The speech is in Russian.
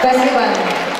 Спасибо.